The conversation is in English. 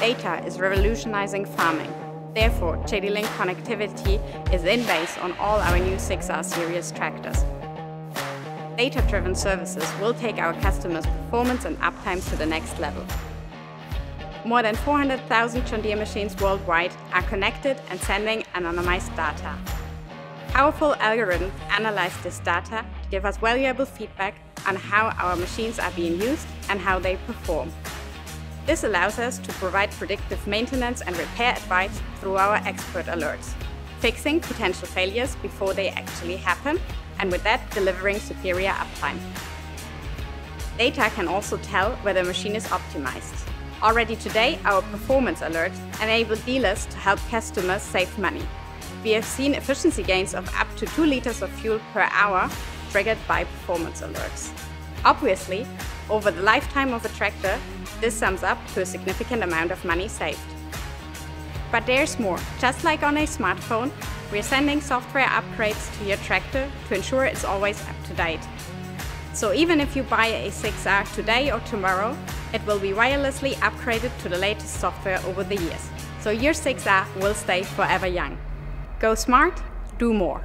Data is revolutionizing farming. Therefore, JD-Link connectivity is in base on all our new 6R series tractors. Data-driven services will take our customers' performance and uptime to the next level. More than 400,000 John Deere machines worldwide are connected and sending anonymized data. Powerful algorithms analyze this data to give us valuable feedback on how our machines are being used and how they perform. This allows us to provide predictive maintenance and repair advice through our expert alerts, fixing potential failures before they actually happen, and with that delivering superior uptime. Data can also tell whether a machine is optimized. Already today, our performance alerts enable dealers to help customers save money. We have seen efficiency gains of up to 2 liters of fuel per hour triggered by performance alerts. Obviously, over the lifetime of a tractor, this sums up to a significant amount of money saved. But there's more. Just like on a smartphone, we're sending software upgrades to your tractor to ensure it's always up to date. So even if you buy a 6R today or tomorrow, it will be wirelessly upgraded to the latest software over the years. So your 6R will stay forever young. Go smart, do more.